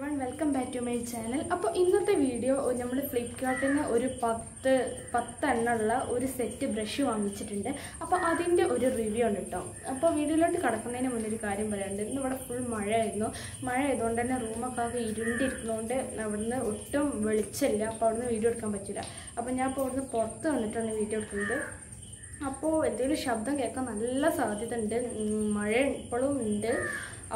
One welcome back to my channel അപ്പോൾ ഇന്നത്തെ video നമ്മൾ ഫ്ലിപ്കാർട്ടിൽ നിന്ന് ഒരു പത്ത് പത്തെണ്ണമുള്ള ഒരു സെറ്റ് ബ്രഷ് വാങ്ങിച്ചിട്ടുണ്ട്. അപ്പോൾ അതിന്റെ ഒരു റിവ്യൂ ആണ് കേട്ടോ അപ്പോൾ വീഡിയോയിലോട്ട് കടക്കുന്നതിന് മുന്നേ ഒരു കാര്യം പറയാനുണ്ട്. ഇന്ന് ഇവിടെ ഫുൾ മഴയായിരുന്നു. മഴ ആയതുകൊണ്ട് തന്നെ റൂമൊക്കെ ആകെ ഇരുണ്ടിരിക്കുന്നതുകൊണ്ട് അവിടുന്ന് ഒട്ടും വെളിച്ചമില്ല. അപ്പോൾ അവിടുന്ന് വീഡിയോ എടുക്കാൻ പറ്റില്ല. അപ്പോൾ ഞാൻ ഇപ്പോൾ അവിടുന്ന് പുറത്ത് വന്നിട്ടാണ് വീഡിയോ എടുക്കുന്നത്. അപ്പോൾ എന്തെങ്കിലും ശബ്ദം കേൾക്കാൻ നല്ല സാധ്യത ഉണ്ട് മഴ ഇപ്പോഴും ഉണ്ട്.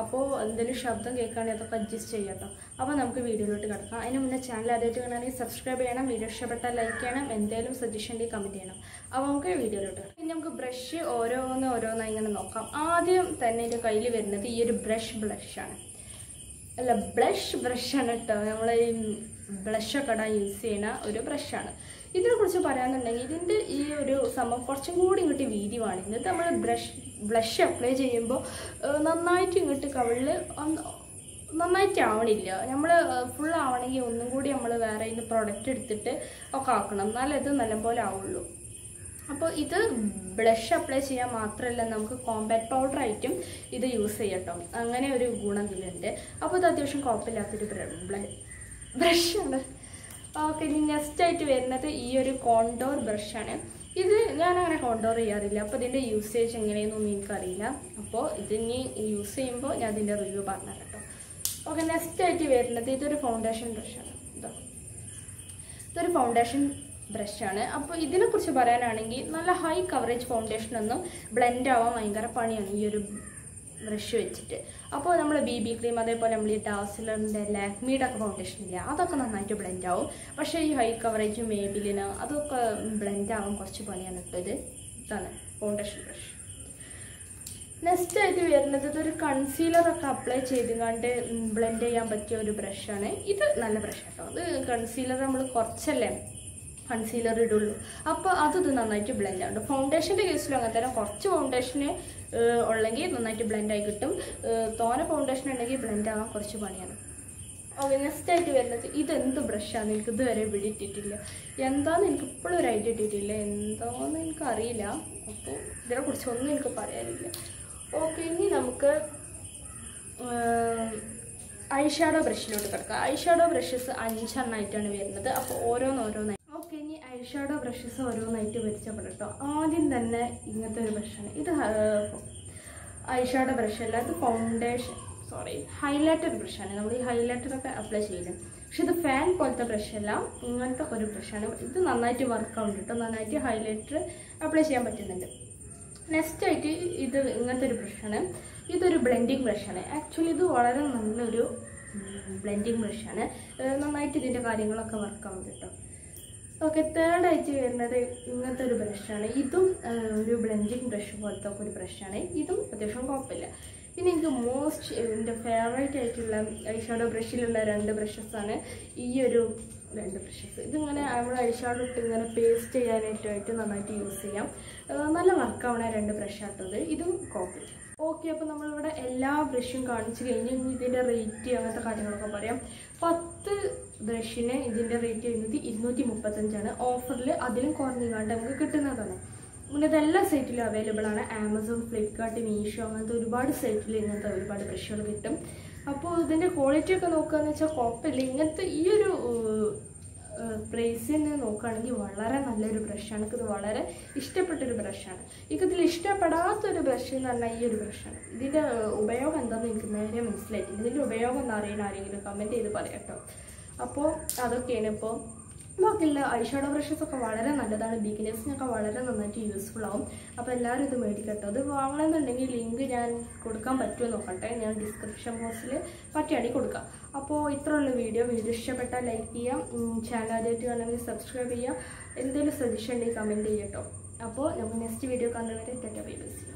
അപ്പോൾ എന്തെങ്കിലും ശബ്ദം കേൾക്കുകയാണെങ്കിൽ അതൊക്കെ അഡ്ജസ്റ്റ് ചെയ്യാം കേട്ടോ അപ്പോൾ നമുക്ക് വീഡിയോയിലോട്ട് കിടക്കാം. അതിന് മുന്നേ ചാനൽ ആദ്യമായിട്ട് കാണുകയാണെങ്കിൽ സബ്സ്ക്രൈബ് ചെയ്യണം വീഡിയോ ഇഷ്ടപ്പെട്ടാൽ ലൈക്ക് ചെയ്യണം എന്തെങ്കിലും സജഷൻ ഉണ്ടെങ്കിൽ കമന്റ് ചെയ്യണം. അപ്പോൾ നമുക്ക് വീഡിയോയിലോട്ട് ഇനി നമുക്ക് ബ്രഷ് ഓരോന്ന് ഓരോന്നായി ഇങ്ങനെ നോക്കാം. ആദ്യം തന്നെ എന്റെ കയ്യിൽ വരുന്നത് ഈ ഒരു ബ്രഷ് ബ്ലഷാണ് അല്ല ബ്ലഷ് ബ്രഷാണ് കേട്ടോ നമ്മൾ ബ്ലഷൊക്കെ ഇടാൻ യൂസ് ചെയ്യുന്ന ഒരു ബ്രഷാണ് ഇതിനെക്കുറിച്ച് പറയാന്നുണ്ടെങ്കിൽ ഇതിന്റെ ഈ ഒരു സംഭവം കുറച്ചും കൂടി ഇങ്ങോട്ട് വീതിയാണ് എന്നിട്ട് നമ്മൾ ബ്രഷ് ബ്ലഷ് അപ്ലൈ ചെയ്യുമ്പോൾ നന്നായിട്ട് ഇങ്ങോട്ട് കവിളിൽ നന്നായിട്ട് ആവണില്ല. നമ്മൾ ഫുൾ ആവണമെങ്കിൽ ഒന്നും കൂടി നമ്മൾ വേറെ ഇതിന് പ്രൊഡക്റ്റ് എടുത്തിട്ട് ഒക്കെ ആക്കണം. എന്നാലേ ഇത് നല്ലപോലെ ആവുള്ളൂ. അപ്പോൾ ഇത് ബ്ലഷ് അപ്ലൈ ചെയ്യാൻ മാത്രമല്ല നമുക്ക് കോമ്പാക്ട് പൗഡർ ആയിട്ടും ഇത് യൂസ് ചെയ്യട്ടോ അങ്ങനെ ഒരു ഗുണം ഇതിലുണ്ട്. അപ്പോൾ ഇത് അത്യാവശ്യം കുഴപ്പമില്ലാത്തൊരു ബ്രഷാണ് ഓക്കെ ഇനി നെക്സ്റ്റ് ആയിട്ട് വരുന്നത് ഈ ഒരു കോണ്ടോർ ബ്രഷാണ് ഇത് ഞാൻ അങ്ങനെ കോണ്ടോർ ചെയ്യാറില്ല. അപ്പോൾ ഇതിന്റെ യൂസേജ് എങ്ങനെയെന്നൊന്നും എനിക്കറിയില്ല. അപ്പോൾ ഇതിനി യൂസ് ചെയ്യുമ്പോൾ ഞാൻ ഇതിന്റെ റിവ്യൂ പറഞ്ഞു കേട്ടോ ഓക്കെ നെക്സ്റ്റ് ആയിട്ട് വരുന്നത് ഇതൊരു ഫൗണ്ടേഷൻ ബ്രഷാണ് ഇതോ. ഇതൊരു ഫൗണ്ടേഷൻ ബ്രഷാണ് അപ്പോൾ ഇതിനെക്കുറിച്ച് പറയാനാണെങ്കിൽ നല്ല ഹൈ കവറേജ് ഫൗണ്ടേഷനൊന്നും ബ്ലെൻഡ് ആവാൻ ഭയങ്കര പണിയാണ് ഈ ഒരു ബ്രഷ് വെച്ചിട്ട്. അപ്പോൾ നമ്മൾ ബി ബി ക്രീം അതേപോലെ നമ്മൾ ഈ ഡാസിലറിന്റെ ലാക്മിയുടെ ഒക്കെ ഫൗണ്ടേഷൻ ഇല്ല അതൊക്കെ നന്നായിട്ട് ബ്ലെൻഡ് ആവും. പക്ഷേ ഈ ഹൈ കവറേജ് മേബിലിന് അതൊക്കെ ബ്ലെൻഡ് ആവാൻ കുറച്ച് പണിയാണ് ഇത്. ഇതാണ് ഫൗണ്ടേഷൻ ബ്രഷ് നെക്സ്റ്റ് ആയിട്ട് വരുന്നത് ഇതൊരു കൺസീലറൊക്കെ അപ്ലൈ ചെയ്തുകൊണ്ട് ബ്ലെൻഡ് ചെയ്യാൻ പറ്റിയ ഒരു ബ്രഷാണ് ഇത് നല്ല ബ്രഷ് കേട്ടോ ഇത് കൺസീലർ നമ്മൾ കുറച്ചല്ലേ കൺസീലർ ഇടുള്ളൂ. അപ്പോൾ അത് നന്നായിട്ട് ബ്ലെൻഡ് ആവുന്നുണ്ട് ഫൗണ്ടേഷന്റെ കേസിലും അങ്ങനെ തന്നെ കുറച്ച് ഫൗണ്ടേഷന് ഉള്ളെങ്കിൽ നന്നായിട്ട് ബ്ലെൻഡ് ആയി കിട്ടും. തോന ഫൗണ്ടേഷൻ ഉണ്ടെങ്കിൽ ബ്ലെൻഡ് ആവാൻ കുറച്ച് പണിയാണ്. ഓക്കെ നെക്സ്റ്റ് ആയിട്ട് വരുന്നത് ഇതെന്ത് ബ്രഷാണ് എനിക്ക് ഇതുവരെ ഇവിടെ എന്താണെന്ന് എനിക്ക് ഇപ്പോഴും ഒരു ഐഡിയ ഇട്ടിട്ടില്ല. എന്താണെന്ന് എനിക്ക് അറിയില്ല അപ്പോൾ ഇതിനെക്കുറിച്ച് ഒന്നും എനിക്ക് പറയാനില്ല. ഓക്കെ ഇനി നമുക്ക് ഐ ഷാഡോ ബ്രഷിലോട്ട് കിടക്കാം. ഐ ഷാഡോ ബ്രഷസ് അഞ്ചെണ്ണമായിട്ടാണ് വരുന്നത്. അപ്പോൾ ഓരോന്നോരോന്നായി ഓക്കെ ഇനി ഐ ഷാഡോ ബ്രഷസ് ഓരോന്നായിട്ട് കേട്ടോ. ആദ്യം തന്നെ ഇങ്ങനത്തെ ഒരു ബ്രഷാണ് ഇത് ഐ ഷാഡോ ബ്രഷ് അല്ല ഇത് ഫൗണ്ടേഷൻ സോറി ഹൈലൈറ്റർ ബ്രഷാണ് നമ്മൾ ഈ ഹൈലൈറ്ററൊക്കെ അപ്ലൈ ചെയ്യുന്നത് പക്ഷെ ഇത് ഫാൻ പോലത്തെ ബ്രഷ് അല്ല ഇങ്ങനത്തെ ഒരു ബ്രഷാണ് ഇത് നന്നായിട്ട് വർക്ക് ആവുന്നുണ്ട് കേട്ടോ. നന്നായിട്ട് ഹൈലൈറ്റർ അപ്ലൈ ചെയ്യാൻ പറ്റുന്നുണ്ട്. നെക്സ്റ്റ് ആയിട്ട് ഇത് ഇങ്ങനത്തെ ഒരു ബ്രഷാണ് ഇതൊരു ബ്ലെൻഡിങ് ബ്രഷാണ് ആക്ച്വലി ഇത് വളരെ നല്ലൊരു ബ്ലെൻഡിങ് ബ്രഷാണ് നന്നായിട്ട് ഇതിന്റെ കാര്യങ്ങളൊക്കെ വർക്ക് ആവുന്നുണ്ട് കേട്ടോ. ഓക്കെ തേർഡ് ആയിട്ട് വരുന്നത് ഇങ്ങനത്തെ ഒരു ബ്രഷാണ് ഇതും ഒരു ബ്ലെൻഡിങ് ബ്രഷ് പോലത്തെ ഒരു ബ്രഷാണ് ഇതും അത്യാവശ്യം കുഴപ്പമില്ല. പിന്നെ എനിക്ക് മോസ്റ്റ് എന്റെ ഫേവറേറ്റ് ആയിട്ടുള്ള ഐഷാഡോ ബ്രഷിലുള്ള രണ്ട് ബ്രഷസ് ആണ് ഈ ഒരു രണ്ട് ബ്രഷസ് ഇതിങ്ങനെ നമ്മൾ ഐഷാഡോ ഇട്ട് ഇങ്ങനെ പേസ്റ്റ് ചെയ്യാനായിട്ടായിട്ട് നന്നായിട്ട് യൂസ് ചെയ്യാം. നല്ല വർക്കാവണ രണ്ട് ബ്രഷാട്ടത് ഇതും. കുഴപ്പമില്ല. ഓക്കെ അപ്പോൾ നമ്മളിവിടെ എല്ലാ ബ്രഷും കാണിച്ചു കഴിഞ്ഞ് ഇതിന്റെ റേറ്റ് അങ്ങനത്തെ കാര്യങ്ങളൊക്കെ പറയാം. പത്ത് ബ്രഷിന് ഇതിന്റെ റേറ്റ് വരുന്നത് ഇരുന്നൂറ്റി മുപ്പത്തഞ്ചാണ് ഓഫറിൽ അതിലും കുറഞ്ഞാണ്ട് നമുക്ക് കിട്ടുന്നതാണ്. പിന്നെ ഇതെല്ലാ സൈറ്റിലും അവൈലബിൾ ആണ്. ആമസോൺ ഫ്ലിപ്കാർട്ട് മീഷോ അങ്ങനത്തെ ഒരുപാട് സൈറ്റിൽ ഇങ്ങനത്തെ ഒരുപാട് ബ്രഷുകൾ കിട്ടും. അപ്പോൾ ഇതിന്റെ ക്വാളിറ്റി ഒക്കെ നോക്കുകയെന്ന് വെച്ചാൽ കുഴപ്പമില്ല ഇങ്ങനത്തെ ഈ ഒരു പ്രൈസിന് നോക്കുകയാണെങ്കിൽ വളരെ നല്ലൊരു ബ്രഷാണ് ഇത് വളരെ ഇഷ്ടപ്പെട്ടൊരു ബ്രഷാണ് എനിക്കിതിൽ ഇഷ്ടപ്പെടാത്തൊരു ബ്രഷ് എന്ന് പറഞ്ഞാൽ ഈ ഒരു ബ്രഷാണ് ഇതിന്റെ ഉപയോഗം എന്താണെന്ന് എനിക്ക് നേരെ മനസ്സിലായിട്ടില്ല. ഇതിന്റെ ഉപയോഗം എന്ന് അറിയുന്ന ആരെങ്കിലും കമന്റ് ചെയ്ത് പറയാം കേട്ടോ അപ്പോൾ അതൊക്കെയാണ് ഇപ്പോൾ ബാക്കിയുള്ള ഐഷാഡോ ബ്രഷസ് ഒക്കെ വളരെ നല്ലതാണ്. ബിഗിനേഴ്സിനൊക്കെ വളരെ നന്നായിട്ട് യൂസ്ഫുൾ ആവും. അപ്പോൾ എല്ലാവരും ഇത് മേടിക്കട്ടോ. അത് വാങ്ങണമെന്നുണ്ടെങ്കിൽ ലിങ്ക് ഞാൻ കൊടുക്കാൻ പറ്റുമോ നോക്കട്ടെ. ഞാൻ ഡിസ്ക്രിപ്ഷൻ ബോക്സിൽ പറ്റുകയാണെങ്കിൽ കൊടുക്കാം. അപ്പോൾ ഇത്രയുള്ള വീഡിയോ വീഡിയോ ഇഷ്ടപ്പെട്ടാൽ ലൈക്ക് ചെയ്യാം. ചാനൽ ആദ്യമായിട്ട് വേണമെങ്കിൽ സബ്സ്ക്രൈബ് ചെയ്യാം. എന്തെങ്കിലും സജഷൻ ഉണ്ടെങ്കിൽ കമന്റ് ചെയ്യട്ടോ. അപ്പോൾ നമുക്ക് നെക്സ്റ്റ് വീഡിയോ കാണുന്നവരെ ടെറ്റ ബൈ ബൈ